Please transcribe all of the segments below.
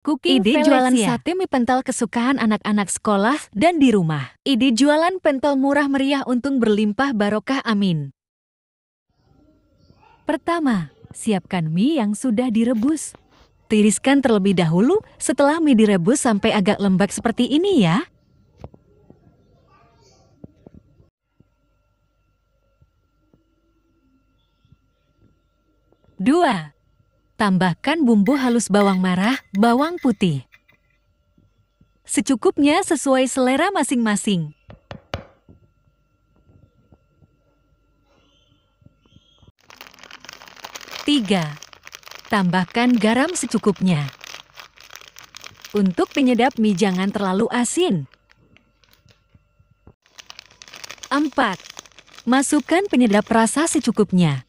Cooking Ide jualan Valencia. sate mie pental kesukaan anak-anak sekolah dan di rumah. Ide jualan pentol murah meriah untung berlimpah barokah amin. Pertama, siapkan mie yang sudah direbus. Tiriskan terlebih dahulu setelah mie direbus sampai agak lembek seperti ini ya. Dua, tambahkan bumbu halus bawang merah, bawang putih. Secukupnya sesuai selera masing-masing. Tiga, tambahkan garam secukupnya. Untuk penyedap mie jangan terlalu asin. Empat, masukkan penyedap rasa secukupnya.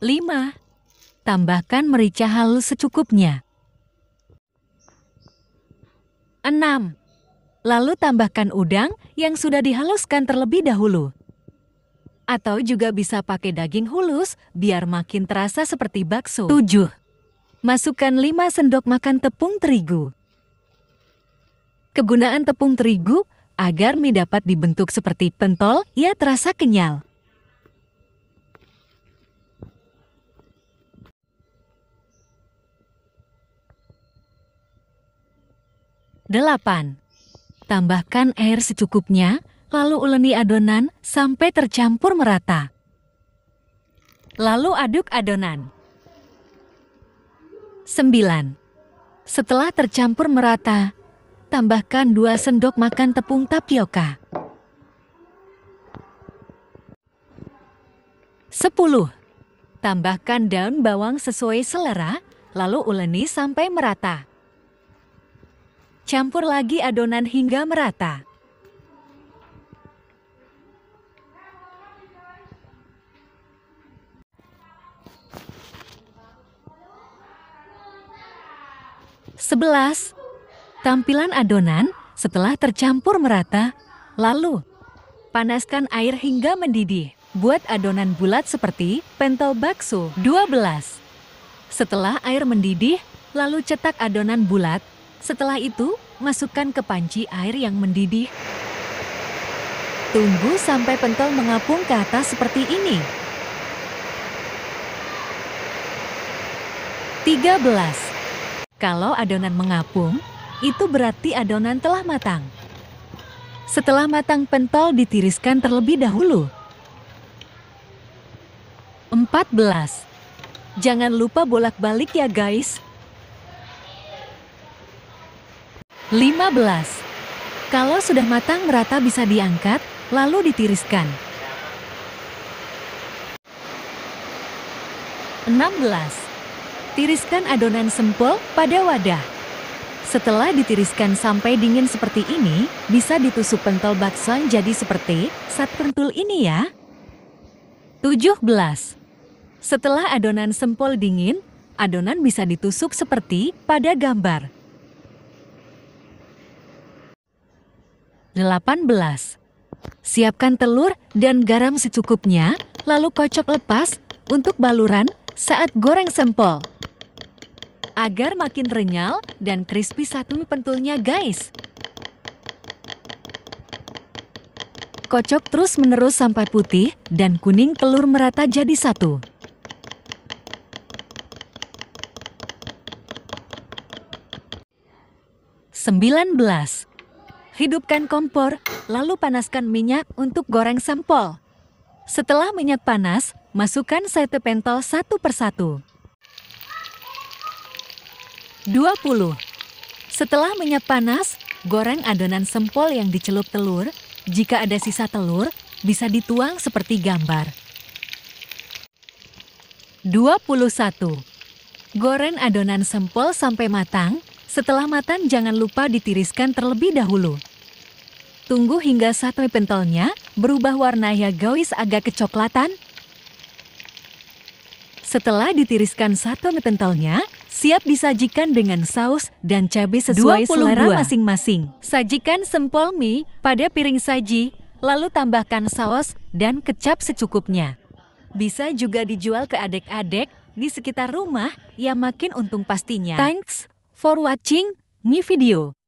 Lima, tambahkan merica halus secukupnya. Enam, lalu tambahkan udang yang sudah dihaluskan terlebih dahulu. Atau juga bisa pakai daging hulus biar makin terasa seperti bakso. Tujuh, masukkan 5 sendok makan tepung terigu. Kegunaan tepung terigu agar mie dapat dibentuk seperti pentol, ia terasa kenyal. Delapan, tambahkan air secukupnya, lalu uleni adonan sampai tercampur merata. Lalu aduk adonan. Sembilan, setelah tercampur merata, tambahkan 2 sendok makan tepung tapioka. 10. Tambahkan daun bawang sesuai selera, lalu uleni sampai merata. Campur lagi adonan hingga merata. Sebelas. Tampilan adonan setelah tercampur merata, lalu panaskan air hingga mendidih. Buat adonan bulat seperti pentol bakso. 12. Setelah air mendidih, lalu cetak adonan bulat. Setelah itu, masukkan ke panci air yang mendidih. Tunggu sampai pentol mengapung ke atas seperti ini. 13. Kalau adonan mengapung, itu berarti adonan telah matang. Setelah matang pentol ditiriskan terlebih dahulu. 14. Jangan lupa bolak-balik ya guys. 15. Kalau sudah matang merata bisa diangkat, lalu ditiriskan. 16. Tiriskan adonan sempol pada wadah. Setelah ditiriskan sampai dingin seperti ini, bisa ditusuk pentol bakso jadi seperti saat pentul ini ya. 17. Setelah adonan sempol dingin, adonan bisa ditusuk seperti pada gambar. 18. Siapkan telur dan garam secukupnya, lalu kocok lepas untuk baluran saat goreng sempol. Agar makin renyal dan crispy satu pentulnya guys. Kocok terus menerus sampai putih dan kuning telur merata jadi satu. Sembilan belas. Hidupkan kompor, lalu panaskan minyak untuk goreng sempol. Setelah minyak panas, masukkan sate pentol satu persatu. 20. Setelah minyak panas, goreng adonan sempol yang dicelup telur. Jika ada sisa telur, bisa dituang seperti gambar. 21. Goreng adonan sempol sampai matang. Setelah matang jangan lupa ditiriskan terlebih dahulu. Tunggu hingga sate pentolnya berubah warna hijauis agak kecoklatan. Setelah ditiriskan sate pentolnya, siap disajikan dengan saus dan cabai sesuai 22. selera masing-masing. Sajikan sempol mie pada piring saji, lalu tambahkan saus dan kecap secukupnya. Bisa juga dijual ke adik-adik di sekitar rumah, ya makin untung pastinya. Thanks for watching mi video.